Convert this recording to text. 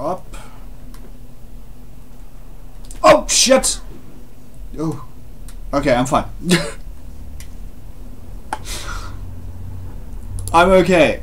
up. Oh, shit! Oh. Okay, I'm fine. I'm okay.